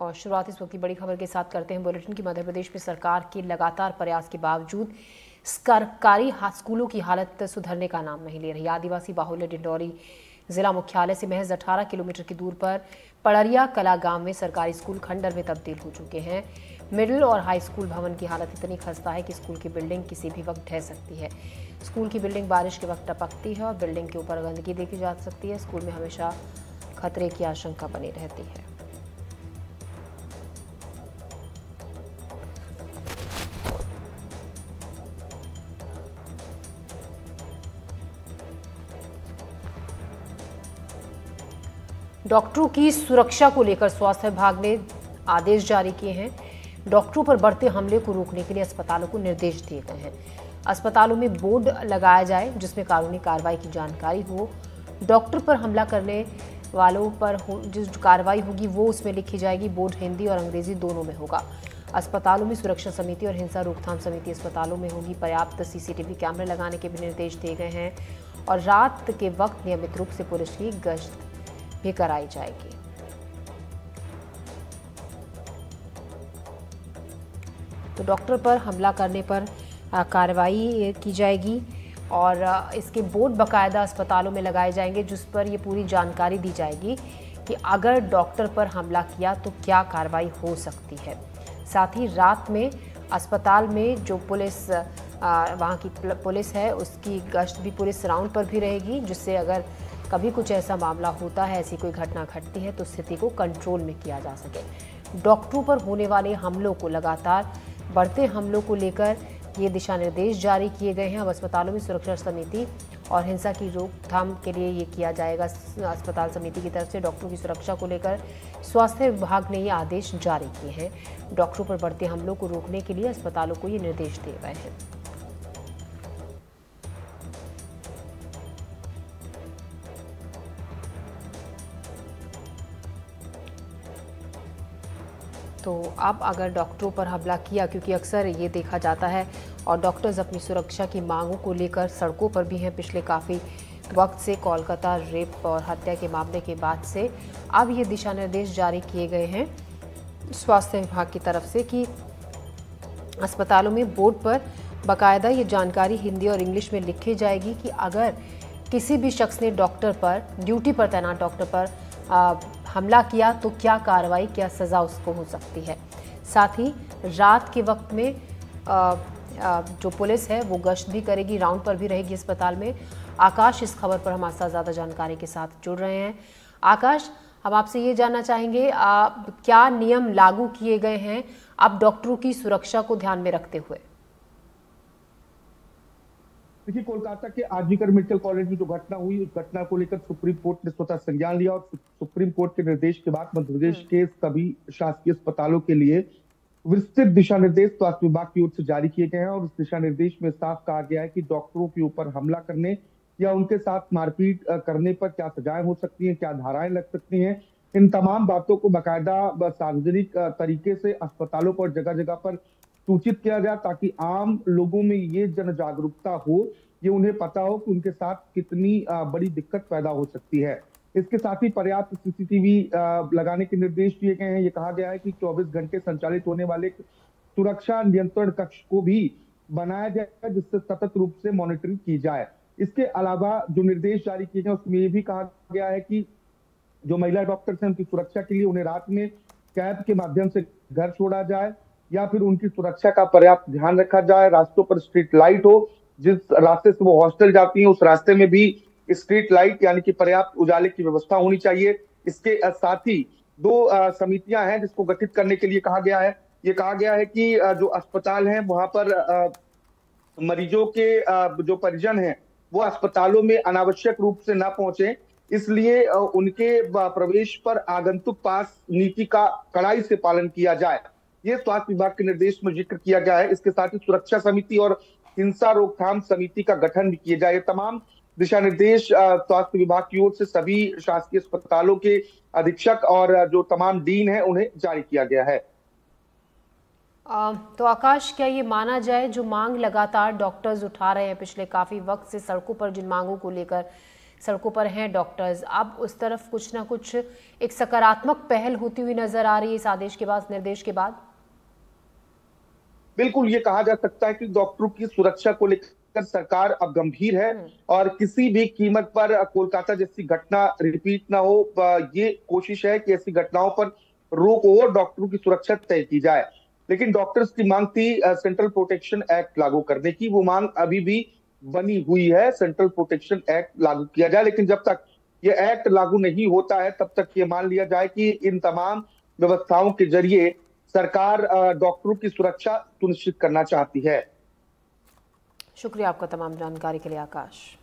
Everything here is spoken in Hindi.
और शुरुआत इस वक्त की बड़ी खबर के साथ करते हैं बुलेटिन की। मध्य प्रदेश में सरकार के लगातार प्रयास के बावजूद सरकारी स्कूलों की हालत सुधरने का नाम नहीं ले रही। आदिवासी बाहुल्य डिंडौरी जिला मुख्यालय से महज 18 किलोमीटर की दूर पर पड़रिया कला गाँव में सरकारी स्कूल खंडर में तब्दील हो चुके हैं। मिडिल और हाई स्कूल भवन की हालत इतनी खस्ता है कि स्कूल की बिल्डिंग किसी भी वक्त ढह सकती है। स्कूल की बिल्डिंग बारिश के वक्त टपकती है और बिल्डिंग के ऊपर गंदगी देखी जा सकती है। स्कूल में हमेशा खतरे की आशंका बनी रहती है। डॉक्टरों की सुरक्षा को लेकर स्वास्थ्य विभाग ने आदेश जारी किए हैं। डॉक्टरों पर बढ़ते हमले को रोकने के लिए अस्पतालों को निर्देश दिए गए हैं। अस्पतालों में बोर्ड लगाया जाए, जिसमें कानूनी कार्रवाई की जानकारी हो। डॉक्टर पर हमला करने वालों पर हो, जिस कार्रवाई होगी, वो उसमें लिखी जाएगी। बोर्ड हिंदी और अंग्रेज़ी दोनों में होगा। अस्पतालों में सुरक्षा समिति और हिंसा रोकथाम समिति अस्पतालों में होगी। पर्याप्त सीसीटीवी कैमरे लगाने के भी निर्देश दिए गए हैं और रात के वक्त नियमित रूप से पुलिस की गश्त भी कराई जाएगी। तो डॉक्टर पर हमला करने पर कार्रवाई की जाएगी और इसके बोर्ड बाकायदा अस्पतालों में लगाए जाएँगे, जिस पर ये पूरी जानकारी दी जाएगी कि अगर डॉक्टर पर हमला किया तो क्या कार्रवाई हो सकती है। साथ ही रात में अस्पताल में जो पुलिस वहाँ की पुलिस है, उसकी गश्त भी पुलिस राउंड पर भी रहेगी, जिससे अगर कभी कुछ ऐसा मामला होता है, ऐसी कोई घटना घटती है तो स्थिति को कंट्रोल में किया जा सके। डॉक्टरों पर होने वाले हमलों को लगातार बढ़ते हमलों को लेकर ये दिशा निर्देश जारी किए गए हैं। अब अस्पतालों में सुरक्षा समिति और हिंसा की रोकथाम के लिए ये किया जाएगा। अस्पताल समिति की तरफ़ से डॉक्टरों की सुरक्षा को लेकर स्वास्थ्य विभाग ने ये आदेश जारी किए हैं। डॉक्टरों पर बढ़ते हमलों को रोकने के लिए अस्पतालों को ये निर्देश दिए गए हैं। तो अब अगर डॉक्टरों पर हमला किया, क्योंकि अक्सर ये देखा जाता है, और डॉक्टर्स अपनी सुरक्षा की मांगों को लेकर सड़कों पर भी हैं। पिछले काफ़ी वक्त से कोलकाता रेप और हत्या के मामले के बाद से अब ये दिशा निर्देश जारी किए गए हैं। स्वास्थ्य विभाग की तरफ़ से कि अस्पतालों में बोर्ड पर बाकायदा ये जानकारी हिंदी और इंग्लिश में लिखी जाएगी कि अगर किसी भी शख्स ने डॉक्टर पर, ड्यूटी पर तैनात डॉक्टर पर हमला किया तो क्या कार्रवाई क्या सज़ा उसको हो सकती है? साथ ही रात के वक्त में आ, आ, जो पुलिस है वो गश्त भी करेगी राउंड पर भी रहेगी अस्पताल में। आकाश इस खबर पर हमारे साथ ज़्यादा जानकारी के साथ जुड़ रहे हैं। आकाश हम आपसे ये जानना चाहेंगे आ, क्या नियम लागू किए गए हैं अब डॉक्टरों की सुरक्षा को ध्यान में रखते हुए? देखिए कोलकाता के आरजीकर मेडिकल कॉलेज में जो घटना हुई उस घटना को लेकर सुप्रीम कोर्ट ने स्वतः संज्ञान लिया और सुप्रीम कोर्ट के निर्देश के बाद मध्य प्रदेश हम्म। के सभी शासकीय अस्पतालों के लिए विस्तृत दिशा निर्देश स्वास्थ्य विभाग की ओर से जारी किए गए हैं और उस दिशा निर्देश में साफ़ कहा गया है कि डॉक्टरों के ऊपर हमला करने या उनके साथ मारपीट करने पर क्या सजाएँ हो सकती हैं क्या धाराएँ लग सकती हैं इन तमाम बातों को बाकायदा सार्वजनिक तरीके से अस्पतालों पर जगह जगह पर सूचित किया गया ताकि आम लोगों में ये जन जागरूकता हो, ये उन्हें पता हो कि उनके साथ कितनी बड़ी दिक्कत पैदा हो सकती है। इसके साथ ही पर्याप्त सीसीटीवी लगाने के निर्देश दिए गए हैं। ये कहा गया है कि 24 घंटे संचालित होने वाले सुरक्षा नियंत्रण कक्ष को भी बनाया जाए, जिससे सतत रूप से मॉनिटरिंग की जाए। इसके अलावा जो निर्देश जारी किए गए उसमें ये भी कहा गया है कि जो महिला डॉक्टर्स हैं उनकी सुरक्षा के लिए उन्हें रात में कैब के माध्यम से घर छोड़ा जाए या फिर उनकी सुरक्षा का पर्याप्त ध्यान रखा जाए, रास्तों पर स्ट्रीट लाइट हो, जिस रास्ते से वो हॉस्टल जाती है, उस रास्ते में भी स्ट्रीट लाइट यानी कि पर्याप्त उजाले की व्यवस्था होनी चाहिए। इसके साथ ही दो समितियाँ हैं जिसको गठित करने के लिए कहा गया है। ये कहा गया है कि जो अस्पताल है, वहाँ पर मरीजों के जो परिजन हैं, वो अस्पतालों में अनावश्यक रूप से ना पहुँचे। इसलिए उनके प्रवेश पर आगंतुक पास नीति का कड़ाई से पालन किया जाए। ये स्वास्थ्य विभाग के निर्देश में ज़िक्र किया गया है। इसके साथ ही सुरक्षा समिति और हिंसा रोकथाम समिति का गठन भी किया जाए। तमाम दिशा निर्देश स्वास्थ्य विभाग की ओर से सभी शासकीय अस्पतालों के अधीक्षक और जो तमाम डीन है, उन्हें जारी किया गया है। तो आकाश, क्या ये माना जाए जो मांग लगातार डॉक्टर्स उठा रहे हैं? पिछले काफ़ी वक्त से सड़कों पर, जिन मांगों को लेकर सड़कों पर हैं डॉक्टर्स, अब उस तरफ़ कुछ ना कुछ एक सकारात्मक पहल होती हुई नज़र आ रही है। इस आदेश के बाद, निर्देश के बाद? बिल्कुल ये कहा जा सकता है कि डॉक्टरों की सुरक्षा को लेकर सरकार अब गंभीर है हम्म। और किसी भी कीमत पर कोलकाता जैसी घटना रिपीट ना हो ये कोशिश है कि ऐसी घटनाओं पर रोक हो और डॉक्टरों की सुरक्षा तय की जाए। लेकिन डॉक्टर्स की मांग थी सेंट्रल प्रोटेक्शन एक्ट लागू करने की। वो मांग अभी भी बनी हुई है सेंट्रल प्रोटेक्शन एक्ट लागू किया जाए। लेकिन जब तक ये एक्ट लागू नहीं होता है तब तक ये मान लिया जाए कि इन तमाम व्यवस्थाओं के ज़रिए सरकार डॉक्टरों की सुरक्षा सुनिश्चित करना चाहती है। शुक्रिया आपका तमाम जानकारी के लिए आकाश।